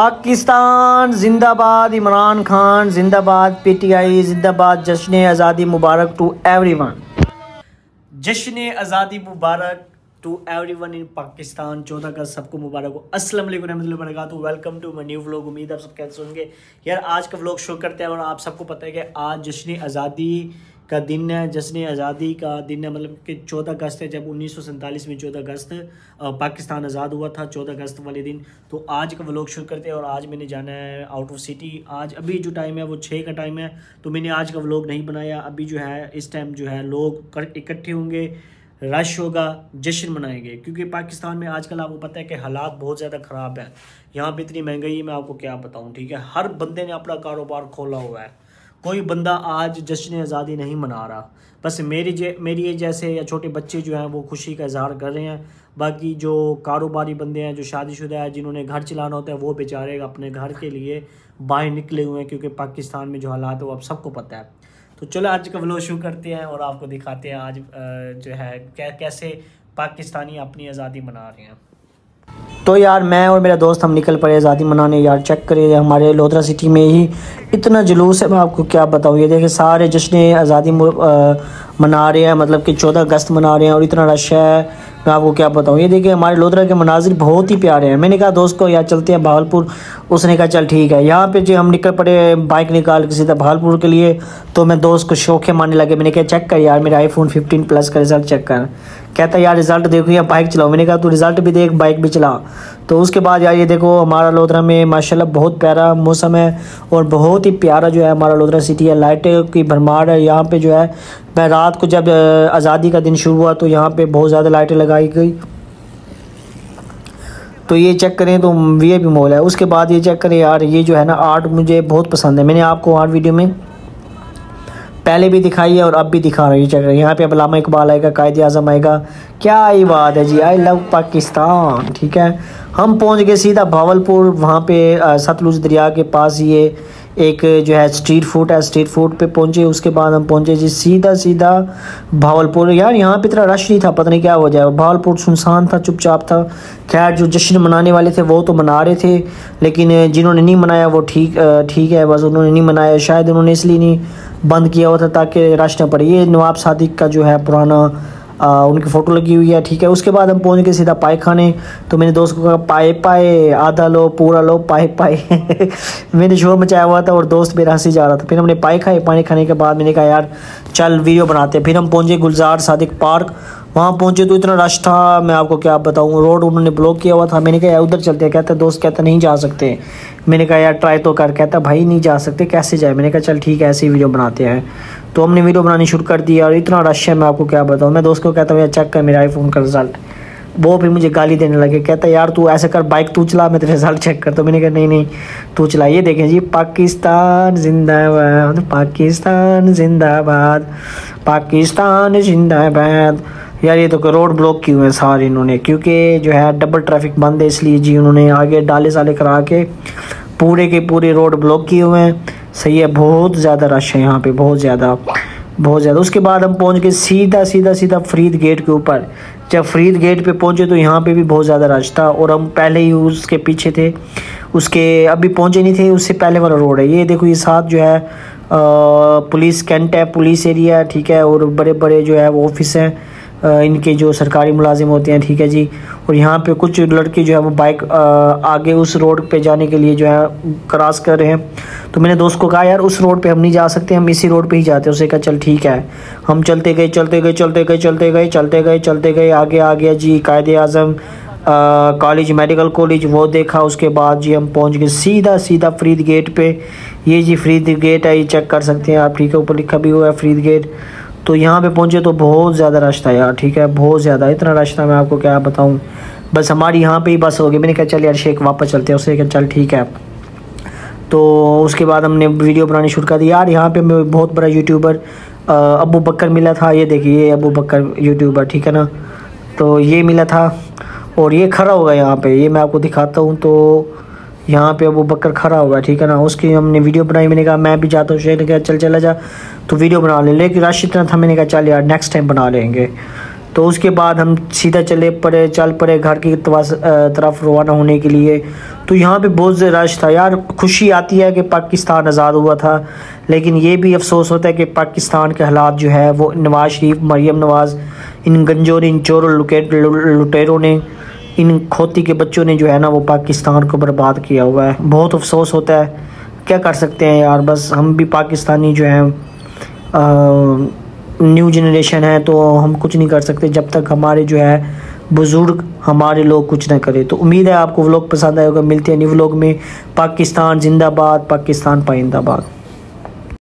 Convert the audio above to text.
पाकिस्तान, जिंदाबाद, इमरान खान, जिंदाबाद, पीटीआई, जिंदाबाद जश्न आज़ादी मुबारक टू एवरीवन जश्न आज़ादी मुबारक टू एवरीवन इन पाकिस्तान। चौदह अगस्त सबको मुबारक हो। वालेकुम वरक welcome to my new vlog उम्मीद आप सब कैसे होंगे। यार, आज का व्लॉग शो करते हैं और आप सबको पता है कि आज जश्न आज़ादी का दिन है जश्न आज़ादी का दिन है मतलब कि चौदह अगस्त है, जब उन्नीस सौ सैंतालीस में चौदह अगस्त पाकिस्तान आज़ाद हुआ था चौदह अगस्त वाले दिन। तो आज का व्लॉग शुरू करते हैं और आज मैंने जाना है आउट ऑफ़ सिटी आज अभी जो टाइम है, वो छः का टाइम है तो मैंने आज का व्लॉग नहीं बनाया। अभी जो है, इस टाइम जो है, लोग इकट्ठे होंगे रश होगा, जश्न मनाएँगे। क्योंकि पाकिस्तान में आजकल आपको पता है कि हालात बहुत ज़्यादा ख़राब है। यहाँ पे इतनी महँगाई है, मैं आपको क्या बताऊँ, ठीक है? हर बंदे ने अपना कारोबार खोला हुआ है। कोई बंदा आज जश्न आज़ादी नहीं मना रहा। बस मेरी जे, मेरी जैसे या छोटे बच्चे जो हैं, वो खुशी का इजहार कर रहे हैं। बाकी जो कारोबारी बंदे हैं, जो शादीशुदा है, जिन्होंने घर चलाना होता है, वो बेचारे अपने घर के लिए बाहर निकले हुए हैं, क्योंकि पाकिस्तान में जो हालात है, वो अब सबको पता है। तो चलो, आज का व्लॉग शुरू करते हैं और आपको दिखाते हैं आज जो है कैसे पाकिस्तानी अपनी आज़ादी मना रहे हैं। तो यार मैं और मेरा दोस्त हम निकल पड़े आज़ादी मनाने। यार चेक करें हमारे लोधरा सिटी में ही इतना जुलूस है, मैं आपको क्या बताऊँ? ये देखें सारे जश्न आज़ादी मना रहे हैं मतलब कि चौदह अगस्त मना रहे हैं और इतना रश है, मैं आपको क्या बताऊँ? ये देखिए हमारे लोधरा के मनाजिर बहुत ही प्यारे हैं। मैंने कहा, दोस्त को यार चलते हैं भावलपुर उसने कहा, चल ठीक है। यहाँ पे जो हम निकल पड़े बाइक निकाल के सीधा भावलपुर के लिए तो मैं दोस्त को शौक मारने लगे। मैंने कहा, चेक कर यार, मेरा आईफोन 15 प्लस का रिज़ल्ट चेक कर। कहता है, यार रिज़ल्ट देखो या बाइक चलाओ। मैंने कहा, तू रिज़ल्ट भी देख बाइक भी चला। तो उसके बाद, यार, ये देखो, हमारा लोधरा में, माशाल्लाह, बहुत प्यारा मौसम है और बहुत ही प्यारा जो है हमारा लोधरा सिटी है। लाइटें की भरमार है। यहाँ पे जो है, मैं रात को जब आज़ादी का दिन शुरू हुआ तो यहाँ पे बहुत ज़्यादा लाइटें लगाई गई। तो ये चेक करें तो वी आई मॉल है। उसके बाद ये चेक करें, यार, ये जो है ना आर्ट मुझे बहुत पसंद है। मैंने आपको आर्ट वीडियो में पहले भी दिखाई है और अब भी दिखा रही है यहाँ पे अब इकबाल आएगा कायद अजम आएगा। क्या ही बात है जी, आई लव पाकिस्तान, ठीक है? हम पहुँच गए सीधा भावलपुर, वहाँ पे सतलुज दरिया के पास ये एक जो है स्ट्रीट फ़ूड है, स्ट्रीट फ़ूड पे पहुँचे, उसके बाद हम पहुँचे जी सीधा सीधा भावलपुर। यार, यहाँ पे इतना रश नहीं था, पता नहीं क्या हो जाए। भावलपुर सुनसान था, चुपचाप था। खैर, जो जश्न मनाने वाले थे, वो तो मना रहे थे, लेकिन जिन्होंने नहीं मनाया, वो ठीक ठीक है, बस उन्होंने नहीं मनाया, शायद उन्होंने इसलिए नहीं बंद किया हुआ था ताकि रश ना पड़े। ये नवाब सादिक का जो है पुराना आ, उनकी फ़ोटो लगी हुई है ठीक है। उसके बाद हम पहुँच गए सीधा पाए खाने तो मेरे दोस्त को कहा पाए पाए आधा लो पूरा लो पाए पाए। मैंने शोर मचाया हुआ था और दोस्त मेरा हँसी जा रहा था। फिर हमने पाए खाए पानी खाने के बाद मैंने कहा यार चल वीडियो बनाते फिर हम पहुँचे गुलजार सादिक पार्क। वहाँ पहुँचे तो इतना रश था। मैं आपको क्या बताऊँ रोड उन्होंने ब्लॉक किया हुआ था। मैंने कहा, यार, उधर चलते हैं। कहता, दोस्त, कहता, नहीं जा सकते। मैंने कहा, यार ट्राई तो कर। कहता, भाई, नहीं जा सकते, कैसे जाए? मैंने कहा, चल, ठीक है, ऐसी वीडियो बनाते हैं। तो हमने वीडियो बनानी शुरू कर दी और इतना रश है, मैं आपको क्या बताऊँ। मैं दोस्त को कहता हूँ, यार चेक कर मेरा आईफोन का रिज़ल्ट वो फिर मुझे गाली देने लगे। कहता, यार, तू ऐसे कर बाइक तू चला, मैं तेरे रिज़ल्ट चेक कर तो मैंने कहा, नहीं नहीं, तू चला। ये देखें जी, पाकिस्तान जिंदाबाद पाकिस्तान जिंदाबाद पाकिस्तान जिंदाबाद। यार ये तो रोड ब्लॉक किए हुए हैं सारे इन्होंने, क्योंकि जो है डबल ट्रैफ़िक बंद है, इसलिए जी उन्होंने आगे डाले साले करा के पूरे के पूरे रोड ब्लॉक किए हुए हैं। सही है, बहुत ज़्यादा रश है यहाँ पे, बहुत ज़्यादा बहुत ज़्यादा। उसके बाद हम पहुँच गए सीधा सीधा सीधा फरीद गेट के ऊपर। जब फरीद गेट पे पहुँचे तो यहाँ पे भी बहुत ज़्यादा रश था, और हम पहले ही उसके पीछे थे। उसके अभी पहुँचे नहीं थे, उससे पहले वाला रोड है। ये देखो, ये साथ जो है पुलिस, कैंट है, पुलिस एरिया है ठीक है, और बड़े बड़े जो है वो ऑफ़िस हैं। इनके जो सरकारी मुलाजिम होते हैं, ठीक है जी। और यहाँ पे कुछ लड़के जो है, वो बाइक आगे उस रोड पे जाने के लिए जो है क्रॉस कर रहे हैं। तो मैंने दोस्त को कहा, यार, उस रोड पे हम नहीं जा सकते, हम इसी रोड पे ही जाते हैं। उसे कहा, चल, ठीक है। हम चलते गए चलते गए चलते गए चलते गए चलते गए चलते गए, आगे आ गया जी, Quaid Azam college medical college वो देखा। उसके बाद जी हम पहुँच गए सीधा सीधा फरीद गेट पे। ये जी फरीद गेट है, ये चेक कर सकते हैं आप, ठीक है। ऊपर लिखा भी हुआ है फरीद गेट तो यहाँ पे पहुँचे तो बहुत ज़्यादा रश था यार, ठीक है? बहुत ज़्यादा, इतना रश था मैं आपको क्या बताऊँ। बस हमारी यहाँ पे ही बस हो गई। मैंने कहा, चल यार, शेख, वापस चलते हैं। उसने कहा, चल, ठीक है। तो उसके बाद हमने वीडियो बनानी शुरू कर दी। यार, यहाँ पे मैं बहुत बड़ा यूट्यूबर अबू बकर मिला था। ये देखिए, ये अबू बकर यूट्यूबर ठीक है ना? तो ये मिला था और ये खड़ा होगा यहाँ पे। ये मैं आपको दिखाता हूँ तो यहाँ पे अबू बकर खड़ा हुआ है, ठीक है ना? उसकी हमने वीडियो बनाई, मैंने कहा, मैं भी जाता हूँ। शेख ने कहा, चल, चला जा तो वीडियो बना लें। लेकिन रश इतना था मैंने कहा, चल यार नेक्स्ट टाइम बना लेंगे। तो उसके बाद हम सीधा चले पड़े, चल पड़े घर की तरफ़ रवाना होने के लिए। तो यहाँ पे बहुत रश था। यार, खुशी आती है कि पाकिस्तान आज़ाद हुआ था, लेकिन ये भी अफसोस होता है कि पाकिस्तान के हालात जो है, वो नवाज़ शरीफ, मरियम नवाज़, इन गंजोर इन चोर लुटेरों ने इन खोती के बच्चों ने जो है ना वो पाकिस्तान को बर्बाद किया हुआ है। बहुत अफसोस होता है। क्या कर सकते हैं यार? बस हम भी पाकिस्तानी जो हैं न्यू जनरेशन है तो हम कुछ नहीं कर सकते जब तक हमारे जो है बुज़ुर्ग हमारे लोग कुछ ना करें। तो उम्मीद है आपको व्लॉग पसंद आएगा मिलते हैं न्यू व्लॉग में। पाकिस्तान जिंदाबाद, पाकिस्तान पाइंदाबाद।